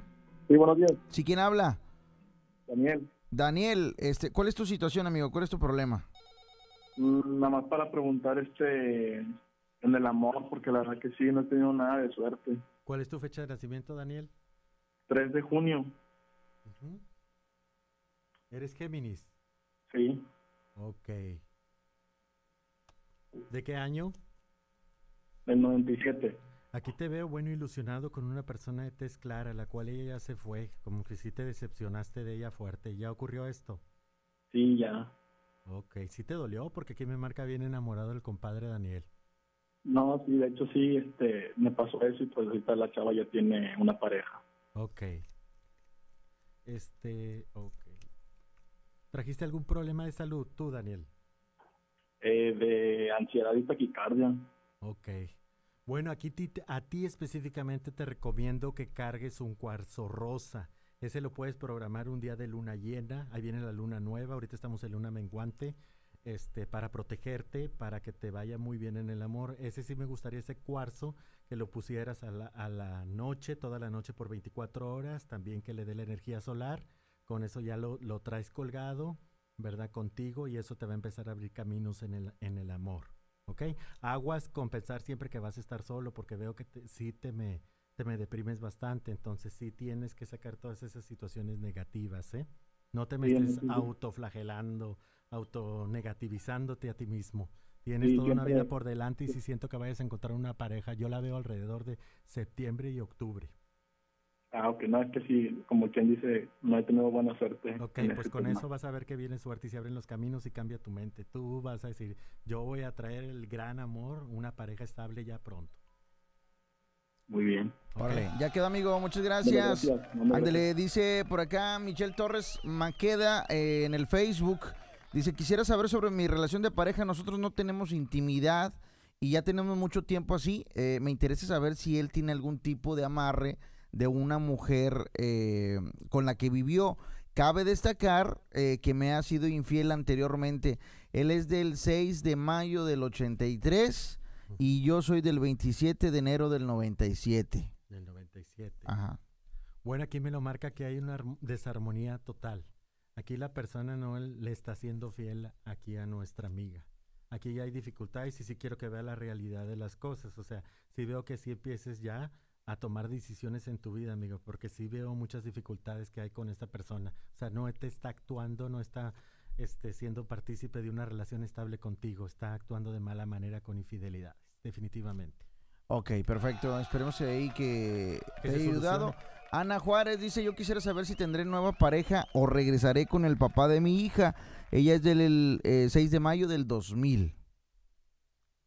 Sí, buenos días. ¿Sí quién habla? Daniel. Daniel, este, ¿cuál es tu situación, amigo? ¿Cuál es tu problema? Mm, nada más para preguntar este en el amor, porque la verdad que sí, no he tenido nada de suerte. ¿Cuál es tu fecha de nacimiento, Daniel? 3 de junio. ¿Eres Géminis? Sí, Ok. ¿De qué año? del 97. Aquí te veo bueno ilusionado con una persona de tez clara, la cual ella ya se fue, como que sí te decepcionaste de ella fuerte. ¿Ya ocurrió esto? Sí, ya. Ok, sí te dolió porque aquí me marca bien enamorado el compadre Daniel. No, sí, de hecho sí, este, me pasó eso y pues ahorita la chava ya tiene una pareja. Ok. Este, ok. ¿Trajiste algún problema de salud tú, Daniel? Eh, de ansiedad y taquicardia. Ok. Bueno, aquí ti- a ti específicamente te recomiendo que cargues un cuarzo rosa. Ese lo puedes programar un día de luna llena. Ahí viene la luna nueva. Ahorita estamos en luna menguante. Este, para protegerte, para que te vaya muy bien en el amor. Ese sí me gustaría, ese cuarzo, que lo pusieras a la, a la noche, toda la noche por 24 horas. También que le dé la energía solar. Con eso ya lo, lo traes colgado, ¿verdad? Contigo y eso te va a empezar a abrir caminos en el, en el amor. ¿Ok? Aguas con pensar siempre que vas a estar solo, porque veo que te- sí te me, te me deprimes bastante, entonces sí tienes que sacar todas esas situaciones negativas, ¿eh? No te me Sí, estés sí. autoflagelando, autonegativizándote a ti mismo. Tienes Sí, toda una vida por delante y si siento que vayas a encontrar una pareja, yo la veo alrededor de septiembre y octubre. Ah, ok, no, es que sí, como quien dice, no he tenido buena suerte. Ok, pues con tema. eso vas a ver que viene suerte y se abren los caminos y cambia tu mente. Tú vas a decir, yo voy a traer el gran amor, una pareja estable ya pronto. Muy bien. Órale, ya quedó, amigo. Muchas gracias. gracias. Ándale, dice por acá Michelle Torres Maqueda eh, en el Facebook. Dice, quisiera saber sobre mi relación de pareja. Nosotros no tenemos intimidad y ya tenemos mucho tiempo así. Eh, me interesa saber si él tiene algún tipo de amarre de una mujer eh, con la que vivió. Cabe destacar eh, que me ha sido infiel anteriormente. Él es del 6 de mayo del 83 y yo soy del 27 de enero del 97. Del 97. Ajá. Bueno, aquí me lo marca que hay una arm- desarmonía total. Aquí la persona no le está siendo fiel aquí a nuestra amiga. Aquí ya hay dificultades y sí quiero que vea la realidad de las cosas. O sea, sí veo que sí empieces ya a tomar decisiones en tu vida, amigo, porque sí veo muchas dificultades que hay con esta persona. O sea, no te está actuando, no está este, siendo partícipe de una relación estable contigo, está actuando de mala manera con infidelidades, definitivamente. Ok, perfecto. Esperemos ahí que Que te se haya ayudado. Ana Juárez dice, yo quisiera saber si tendré nueva pareja o regresaré con el papá de mi hija. Ella es del el, eh, 6 de mayo del 2000.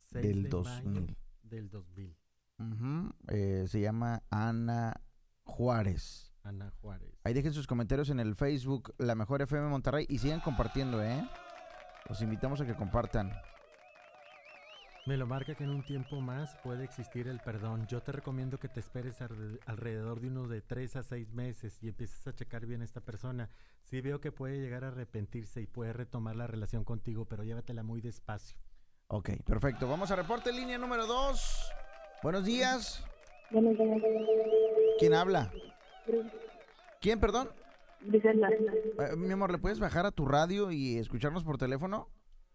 6 Del de 2000. mayo del 2000. Eh, se llama Ana Juárez. Ana Juárez. Ahí dejen sus comentarios en el Facebook, La Mejor FM Monterrey, y sigan compartiendo, ¿eh? Los invitamos a que compartan. Me lo marca que en un tiempo más puede existir el perdón. Yo te recomiendo que te esperes alre- alrededor de unos de 3 a 6 meses y empieces a checar bien a esta persona. Sí veo que puede llegar a arrepentirse y puede retomar la relación contigo, pero llévatela muy despacio. Ok, perfecto. Vamos a reporte línea número 2. Buenos días. ¿Quién habla? ¿Quién, perdón? Griselda. Eh, mi amor, ¿le puedes bajar a tu radio y escucharnos por teléfono?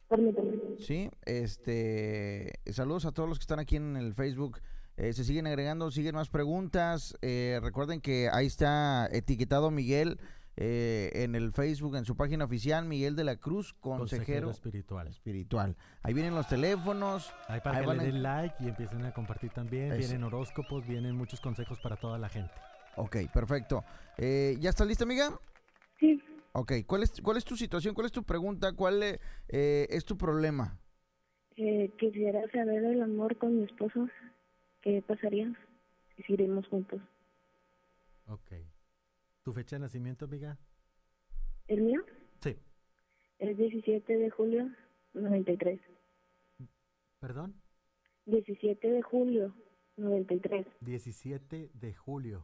Permítame. Sí, este, saludos a todos los que están aquí en el Facebook. Eh, se siguen agregando, siguen más preguntas. Eh, recuerden que ahí está etiquetado Miguel eh, en el Facebook, en su página oficial, Miguel de la Cruz, consejero, espiritual. espiritual. Ahí vienen los teléfonos. Ahí para Ahí que van le a- den like y empiecen a compartir también. Eso. Vienen horóscopos, vienen muchos consejos para toda la gente. Ok, perfecto. Eh, ¿Ya está lista, amiga? Sí. Ok, ¿cuál es, cuál es tu situación? ¿Cuál es tu pregunta? ¿Cuál eh, es tu problema? Eh, quisiera saber el amor con mi esposo. ¿Qué pasaría si seguiremos juntos? Ok. ¿Tu fecha de nacimiento, amiga? ¿El mío? Sí. Es 17 de julio 93. ¿Perdón? 17 de julio 93. 17 de julio.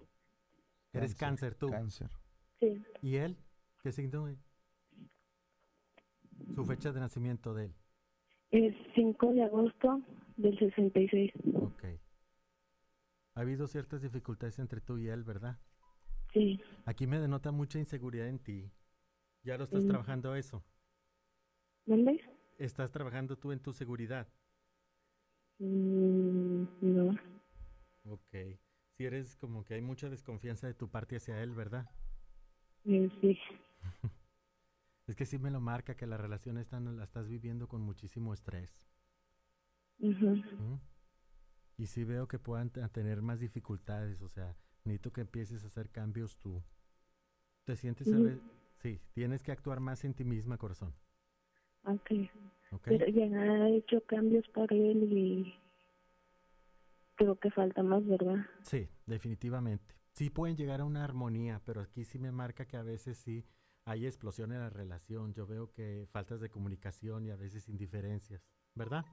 Eres cáncer tú. Cáncer. Sí. ¿Y él? ¿Qué signo es? Su fecha de nacimiento de él. Es 5 de agosto del 66. Ok. Ha habido ciertas dificultades entre tú y él, ¿verdad? Sí. Aquí me denota mucha inseguridad en ti. ¿Ya lo estás Mm. trabajando eso? ¿Dónde? ¿Estás trabajando tú en tu seguridad? Mm, no. Ok. Si eres como que hay mucha desconfianza de tu parte hacia él, ¿verdad? Eh, sí. Es que sí me lo marca que la relación esta no la estás viviendo con muchísimo estrés. ¿m? Y sí veo que puedan te- tener más dificultades, o sea, necesito que empieces a hacer cambios tú. ¿Te sientes a Ujú. ve- Sí, tienes que actuar más en ti misma, corazón. Ok. ¿Ok? Pero ya he hecho cambios por él y creo que falta más, ¿verdad? Sí, definitivamente. Sí pueden llegar a una armonía, pero aquí sí me marca que a veces sí hay explosión en la relación. Yo veo que faltas de comunicación y a veces indiferencias, ¿verdad?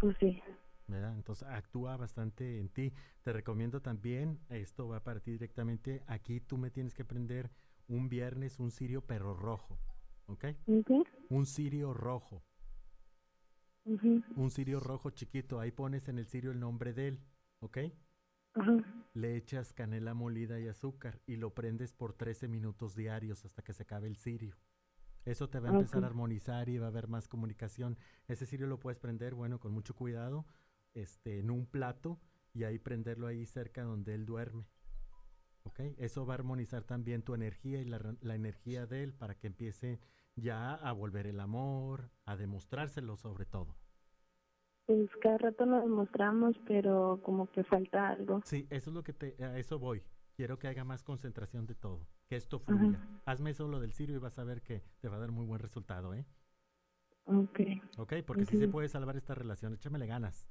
Pues sí. ¿Verdad? Entonces actúa bastante en ti. Te recomiendo también, esto va para ti directamente, aquí tú me tienes que prender un viernes un cirio pero rojo, ¿ok? Un cirio rojo, ujú, un cirio rojo chiquito, ahí pones en el cirio el nombre de él, ¿ok? Ajá. Le echas canela molida y azúcar y lo prendes por 13 minutos diarios hasta que se acabe el cirio. Eso te va a empezar a armonizar y va a haber más comunicación. Ese cirio lo puedes prender, bueno, con mucho cuidado, este, en un plato y ahí prenderlo ahí cerca donde él duerme. ¿Ok? Eso va a armonizar también tu energía y la, la energía de él para que empiece ya a volver el amor, a demostrárselo sobre todo. Pues cada rato nos demostramos, pero como que falta algo. Sí, eso es lo que te, a eso voy. Quiero que haga más concentración de todo, que esto Ajá. fluya. Hazme eso lo del cirio y vas a ver que te va a dar muy buen resultado, ¿eh? Ok. Ok, porque sí se Ujú. puede salvar esta relación. Échamele ganas.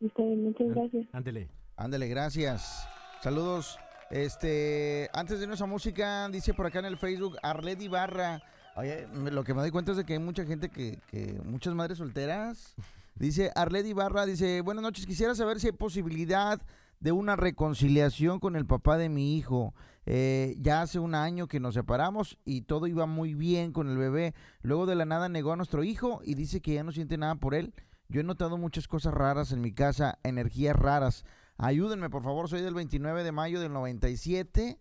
Está bien, muchas gracias. Ándele. Ándale, gracias. Saludos. Este, antes de irnos a música, dice por acá en el Facebook, Arled Ibarra. Oye, lo que me doy cuenta es de que hay mucha gente que, que muchas madres solteras. Dice Arled Ibarra, dice, buenas noches, quisiera saber si hay posibilidad de una reconciliación con el papá de mi hijo. Eh, ya hace un año que nos separamos y todo iba muy bien con el bebé. Luego de la nada negó a nuestro hijo y dice que ya no siente nada por él. Yo he notado muchas cosas raras en mi casa, energías raras. Ayúdenme, por favor, soy del 29 de mayo del 97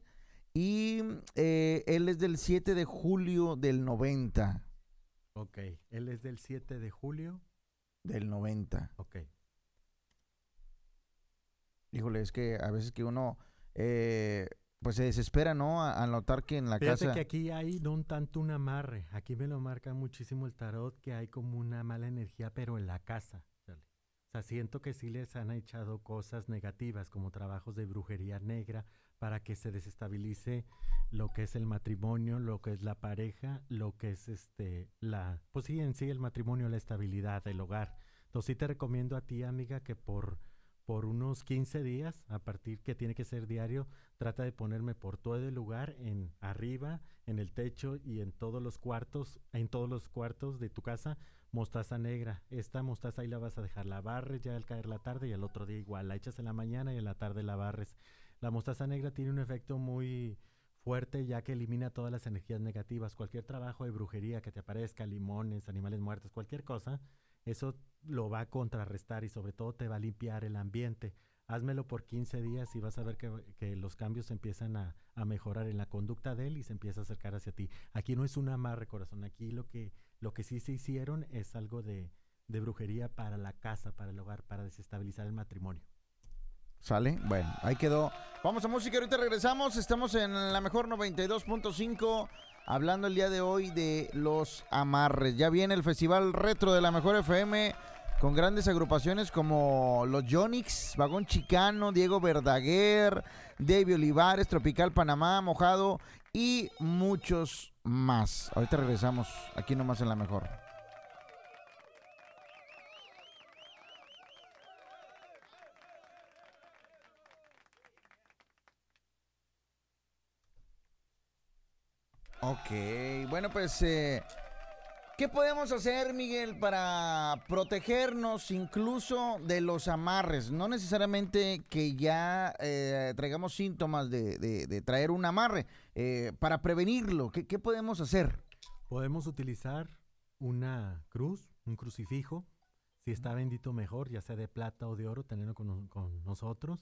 y eh, él es del 7 de julio del 90. Ok, él es del 7 de julio. Del 90. Ok. Híjole, es que a veces que uno eh, pues se desespera, ¿no? A- Al notar que en la Fíjate casa... que aquí hay no un tanto un amarre. Aquí me lo marca muchísimo el tarot que hay como una mala energía, pero en la casa. O sea, siento que sí les han echado cosas negativas, como trabajos de brujería negra, para que se desestabilice lo que es el matrimonio, lo que es la pareja, lo que es este, la, pues sí, en sí el matrimonio, la estabilidad, el hogar. Entonces sí te recomiendo a ti, amiga, que por, por unos 15 días, a partir que tiene que ser diario, trata de ponerme por todo el lugar, en arriba, en el techo y en todos los cuartos, en todos los cuartos de tu casa, mostaza negra. Esta mostaza ahí la vas a dejar, la barres ya al caer la tarde y al otro día igual, la echas en la mañana y en la tarde la barres. La mostaza negra tiene un efecto muy fuerte ya que elimina todas las energías negativas. Cualquier trabajo de brujería que te aparezca, limones, animales muertos, cualquier cosa, eso lo va a contrarrestar y sobre todo te va a limpiar el ambiente. Házmelo por 15 días y vas a ver que, que los cambios empiezan a, a mejorar en la conducta de él y se empieza a acercar hacia ti. Aquí no es un amarre, corazón. Aquí lo que, lo que sí se hicieron es algo de, de brujería para la casa, para el hogar, para desestabilizar el matrimonio. ¿Sale? Bueno, ahí quedó. Vamos a música, ahorita regresamos. Estamos en la mejor 92.5, hablando el día de hoy de los amarres. Ya viene el Festival Retro de la Mejor FM con grandes agrupaciones como los Jonix, Vagón Chicano, Diego Verdaguer, Davey Olivares, Tropical Panamá, Mojado y muchos más. Ahorita regresamos aquí nomás en la mejor. Ok, bueno pues, eh, ¿qué podemos hacer Miguel para protegernos incluso de los amarres? No necesariamente que ya eh, traigamos síntomas de, de- de traer un amarre, eh, para prevenirlo, ¿qué, qué podemos hacer? Podemos utilizar una cruz, un crucifijo. Si está bendito mejor, ya sea de plata o de oro, tenerlo con, con nosotros.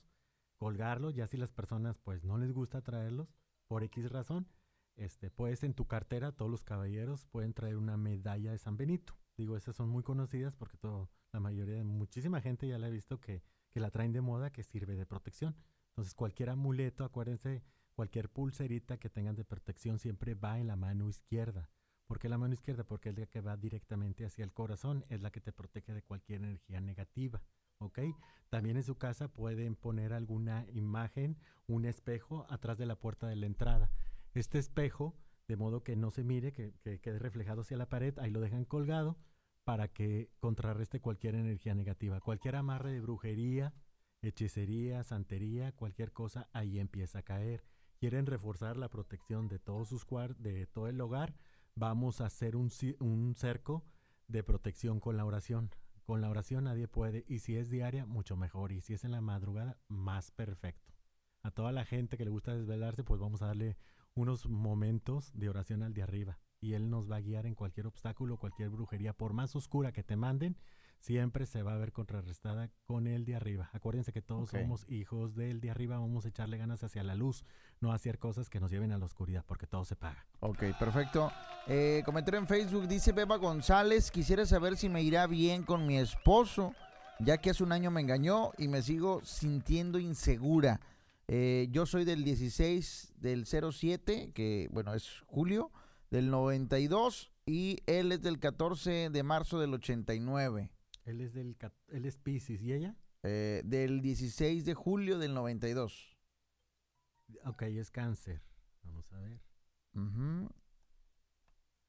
Colgarlo, ya si las personas pues no les gusta traerlos, por X razón, este, puedes en tu cartera, todos los caballeros pueden traer una medalla de San Benito. Digo, esas son muy conocidas porque todo, la mayoría de muchísima gente ya la he visto que, que la traen de moda, que sirve de protección. Entonces, cualquier amuleto, acuérdense, cualquier pulserita que tengan de protección siempre va en la mano izquierda. ¿Por qué la mano izquierda? Porque es la que va directamente hacia el corazón, es la que te protege de cualquier energía negativa. ¿Ok? También en su casa pueden poner alguna imagen, un espejo atrás de la puerta de la entrada. Este espejo, de modo que no se mire, que, que quede reflejado hacia la pared, ahí lo dejan colgado para que contrarreste cualquier energía negativa. Cualquier amarre de brujería, hechicería, santería, cualquier cosa, ahí empieza a caer. Quieren reforzar la protección de todos sus cuar de todo el hogar, vamos a hacer un, un cerco de protección con la oración. Con la oración nadie puede, y si es diaria, mucho mejor, y si es en la madrugada, más perfecto. A toda la gente que le gusta desvelarse, pues vamos a darle unos momentos de oración al de arriba, y él nos va a guiar en cualquier obstáculo, cualquier brujería, por más oscura que te manden, siempre se va a ver contrarrestada con el de arriba. Acuérdense que todos somos hijos del de arriba, vamos a echarle ganas hacia la luz, no hacer cosas que nos lleven a la oscuridad, porque todo se paga. Ok, perfecto. Eh, comentario en Facebook, dice Beba González, quisiera saber si me irá bien con mi esposo, ya que hace un año me engañó y me sigo sintiendo insegura. Eh, yo soy del 16 del 07, que bueno, es julio del 92, y él es del 14 de marzo del 89. Él es del él es Pisces y ella, eh, del 16 de julio del 92. ok, es cáncer. Vamos a ver. Ujú.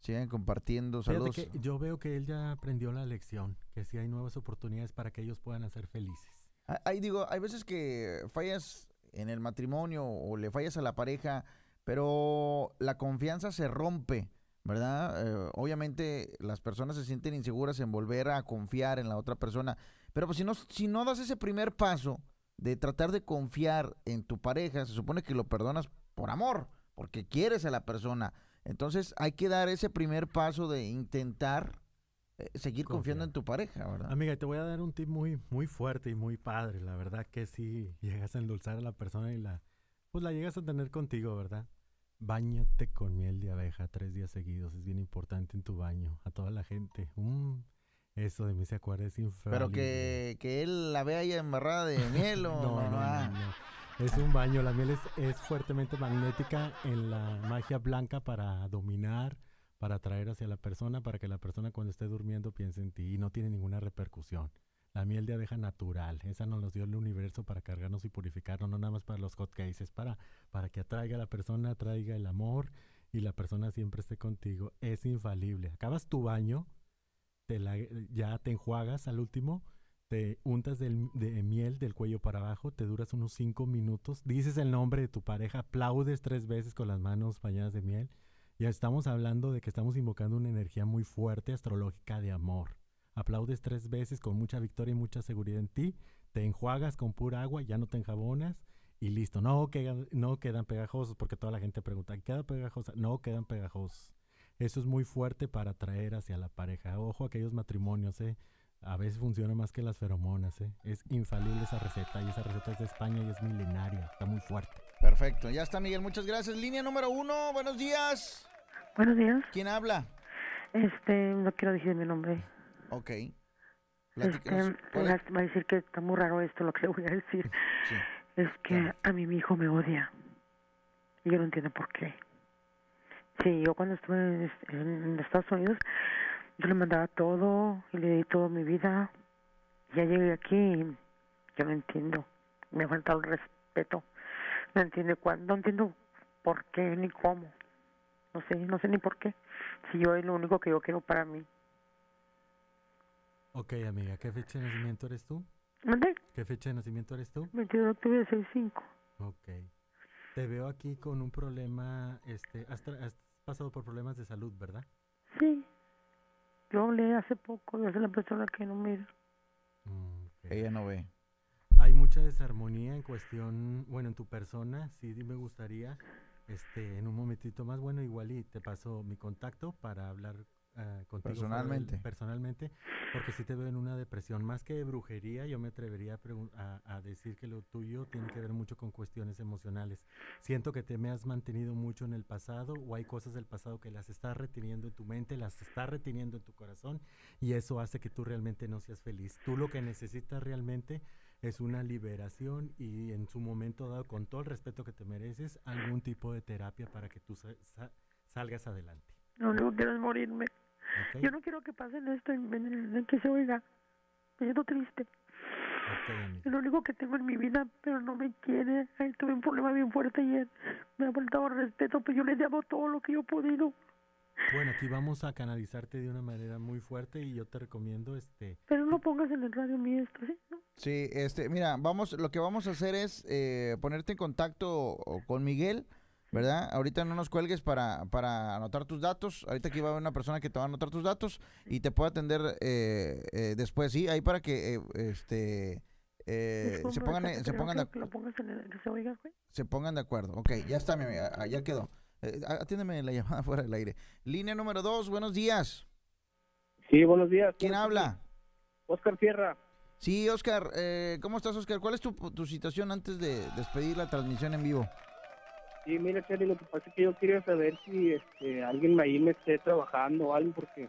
Sigan compartiendo, saludos. que yo veo que él ya aprendió la lección, que si hay nuevas oportunidades para que ellos puedan ser felices. Ah, Ahí digo, hay veces que fallas en el matrimonio o le fallas a la pareja, pero la confianza se rompe, ¿verdad? Eh, obviamente las personas se sienten inseguras en volver a confiar en la otra persona, pero pues si no, si no das ese primer paso de tratar de confiar en tu pareja, se supone que lo perdonas por amor, porque quieres a la persona. Entonces hay que dar ese primer paso de intentar eh, seguir confiando en tu pareja, ¿verdad? Amiga, te voy a dar un tip muy, muy fuerte y muy padre. La verdad que sí llegas a endulzar a la persona y la, pues la llegas a tener contigo, ¿verdad? Báñate con miel de abeja tres días seguidos. Es bien importante en tu baño. A toda la gente. Mm, eso de mí se acuerda es infalible. Pero que, que él la vea ahí embarrada de miel o No, no, no, ah. no. Es un baño. La miel es, es fuertemente magnética en la magia blanca para dominar, para atraer hacia la persona, para que la persona cuando esté durmiendo piense en ti y no tiene ninguna repercusión. La miel de abeja natural, esa nos los dio el universo para cargarnos y purificarnos, no nada más para los hotcakes, es para, para que atraiga a la persona, atraiga el amor y la persona siempre esté contigo. Es infalible. Acabas tu baño, ya te enjuagas al último, te untas del- de miel del cuello para abajo, te duras unos cinco minutos, dices el nombre de tu pareja, aplaudes tres veces con las manos bañadas de miel. Ya estamos hablando de que estamos invocando una energía muy fuerte astrológica de amor. Aplaudes tres veces con mucha victoria y mucha seguridad en ti, te enjuagas con pura agua, ya no te enjabonas y listo. No quedan, no quedan pegajosos porque toda la gente pregunta, ¿queda pegajosa? No quedan pegajosos. Eso es muy fuerte para atraer hacia la pareja. Ojo a aquellos matrimonios, ¿eh? A veces funciona más que las feromonas, ¿eh? Es infalible esa receta y esa receta es de España y es milenaria. Está muy fuerte. Perfecto, ya está Miguel, muchas gracias. Línea número uno, buenos días. Buenos días. ¿Quién habla? Este, no quiero decir mi nombre. Ok. Este, va a decir que está muy raro esto lo que le voy a decir. Sí. Es que Claro. a mí mi hijo me odia. Y yo no entiendo por qué. Sí, yo cuando estuve en, est- en Estados Unidos, yo le mandaba todo y le di toda mi vida. Ya llegué aquí y yo no entiendo. Me falta el respeto. No entiendo cuándo, no entiendo por qué ni cómo. No sé, no sé ni por qué. Si yo es lo único que yo quiero para mí. Ok, amiga, ¿qué fecha de nacimiento eres tú? ¿Mande? ¿Qué fecha de nacimiento eres tú? 22 de octubre de 65. Ok. Te veo aquí con un problema, este, has, tra- has pasado por problemas de salud, ¿verdad? Sí. Yo hablé hace poco, yo soy la persona que no mira. Mm. Ella no ve. Hay mucha desarmonía en cuestión, bueno, en tu persona, sí me gustaría, este, en un momentito más, bueno, igual y te paso mi contacto para hablar ah, contigo Personalmente. personalmente, porque sí te veo en una depresión, más que de brujería, yo me atrevería a, a, a decir que lo tuyo tiene que ver mucho con cuestiones emocionales. Siento que te me has mantenido mucho en el pasado o hay cosas del pasado que las estás reteniendo en tu mente, las estás reteniendo en tu corazón y eso hace que tú realmente no seas feliz. Tú lo que necesitas realmente es una liberación y en su momento dado, con todo el respeto que te mereces, algún tipo de terapia para que tú sa- sa- salgas adelante. Único que quiero morirme. ¿ok? Yo no quiero que pasen esto en, en- en que se oiga. Me siento triste. Ok, amiga. Es lo único que tengo en mi vida, pero no me quiere. Ahí tuve un problema bien fuerte ayer. Me ha faltado respeto, pero yo le llamo todo lo que yo he podido. Bueno, aquí vamos a canalizarte de una manera muy fuerte y yo te recomiendo este Pero no pongas en el radio mi esto, ¿sí? ¿No? Sí, este, mira, vamos, lo que vamos a hacer es eh, ponerte en contacto con Miguel, ¿verdad? Ahorita no nos cuelgues para, para anotar tus datos. Ahorita aquí va a haber una persona que te va a anotar tus datos y te puede atender eh, eh, después, sí, ahí para que eh, este eh, se pongan, eh, se pongan que- de, que lo pongas en el que se oiga, güey. se pongan de acuerdo. Ok, ya está, mi amiga, ya quedó. Eh, ah, atiéndeme la llamada fuera del aire. Línea número dos, buenos días. Sí, buenos días. ¿Quién habla? Oscar Sierra. Sí, Oscar, eh, ¿cómo estás, Oscar? ¿Cuál es tu, tu situación antes de despedir la transmisión en vivo? Sí, mira, Charlie, lo que pasa es que yo quería saber si este, alguien ahí me esté trabajando o algo, porque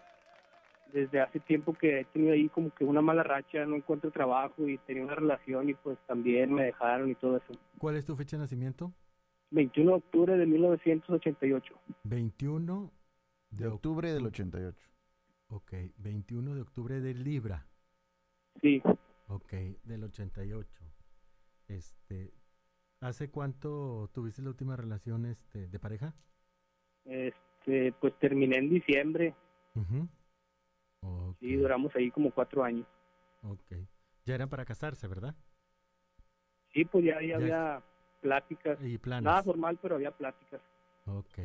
desde hace tiempo que he tenido ahí como que una mala racha, no encuentro trabajo y tenía una relación y pues también me dejaron y todo eso. ¿Cuál es tu fecha de nacimiento? 21 de octubre de 1988. 21 De octubre del 88. Ok, 21 de octubre de Libra. Sí, Ok, del 88. Este, ¿hace cuánto tuviste la última relación este de pareja? este, pues terminé en diciembre. Ok, y duramos ahí como cuatro años. ok. Ya eran para casarse, ¿verdad? Sí, pues ya, ya Ya había pláticas, Y planes. nada formal, pero había pláticas. Ok.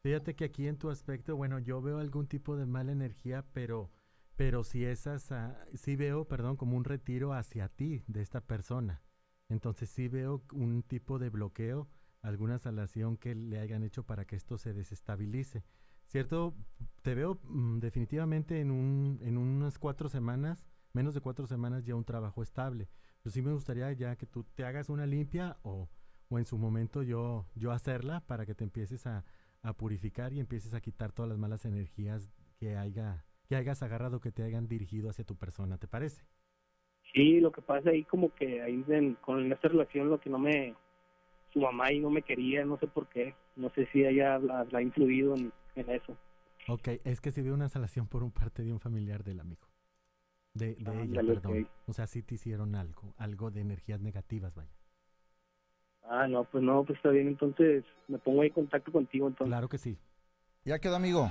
Fíjate que aquí en tu aspecto, bueno, yo veo algún tipo de mala energía, pero, pero si esas, ah, sí veo, perdón, como un retiro hacia ti de esta persona. Entonces sí veo un tipo de bloqueo, alguna salación que le hayan hecho para que esto se desestabilice. ¿Cierto? Te veo mm, definitivamente en, un, en unas cuatro semanas, menos de cuatro semanas ya un trabajo estable. Pero sí me gustaría ya que tú te hagas una limpia o, o en su momento yo, yo hacerla para que te empieces a, a purificar y empieces a quitar todas las malas energías que haya que hayas agarrado que te hayan dirigido hacia tu persona, ¿te parece? Sí, lo que pasa ahí como que ahí en- con esta relación lo que no me, su mamá ahí no me quería, no sé por qué, no sé si ella la, la ha influido en, en eso. Ok, es que se vio una salación por un parte de un familiar del amigo. De, de ella, perdón. O sea, sí te hicieron algo, algo de energías negativas, vaya. Ah, no, pues no, pues está bien, entonces me pongo ahí en contacto contigo entonces. Claro que sí. Ya quedó, amigo.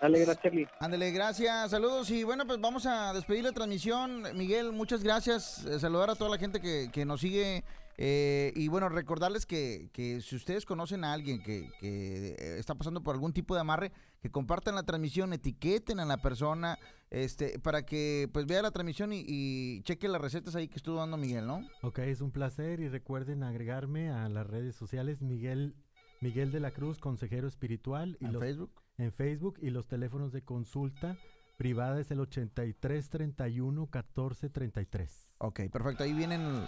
Dale, gracias, Charlie. Ándale, gracias, saludos y bueno, pues vamos a despedir la transmisión. Miguel, muchas gracias. Eh, saludar a toda la gente que, que nos sigue eh, y bueno, recordarles que, que si ustedes conocen a alguien que, que eh, está pasando por algún tipo de amarre, que compartan la transmisión, etiqueten a la persona este para que pues vea la transmisión y, y cheque las recetas ahí que estuvo dando Miguel, ¿no? Ok, es un placer y recuerden agregarme a las redes sociales Miguel Miguel de la Cruz, consejero espiritual y ¿En los- Facebook? en Facebook y los teléfonos de consulta privada es el 83 31 14 33. Ok, perfecto. Ahí vienen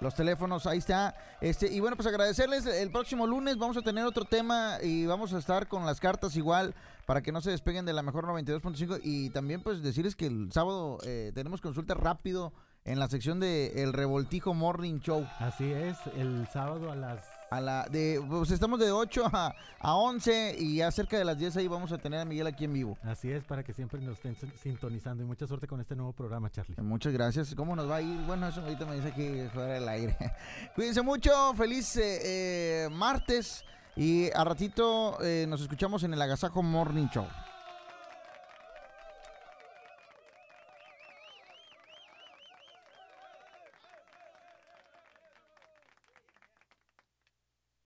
los teléfonos, ahí está. Este, y bueno, pues agradecerles. El próximo lunes vamos a tener otro tema y vamos a estar con las cartas igual para que no se despeguen de la mejor 92.5. Y también pues decirles que el sábado eh, tenemos consulta rápido en la sección de El Revoltijo Morning Show. Así es, el sábado a las A la de, pues estamos de 8 a, a 11 y ya cerca de las 10 ahí vamos a tener a Miguel aquí en vivo. Así es, para que siempre nos estén sin- sintonizando y mucha suerte con este nuevo programa, Charlie. Muchas gracias. ¿Cómo nos va a ir? Bueno, eso ahorita me dice aquí fuera del aire. Cuídense mucho. Feliz eh, eh, martes. Y a ratito eh, nos escuchamos en el Agasajo Morning Show.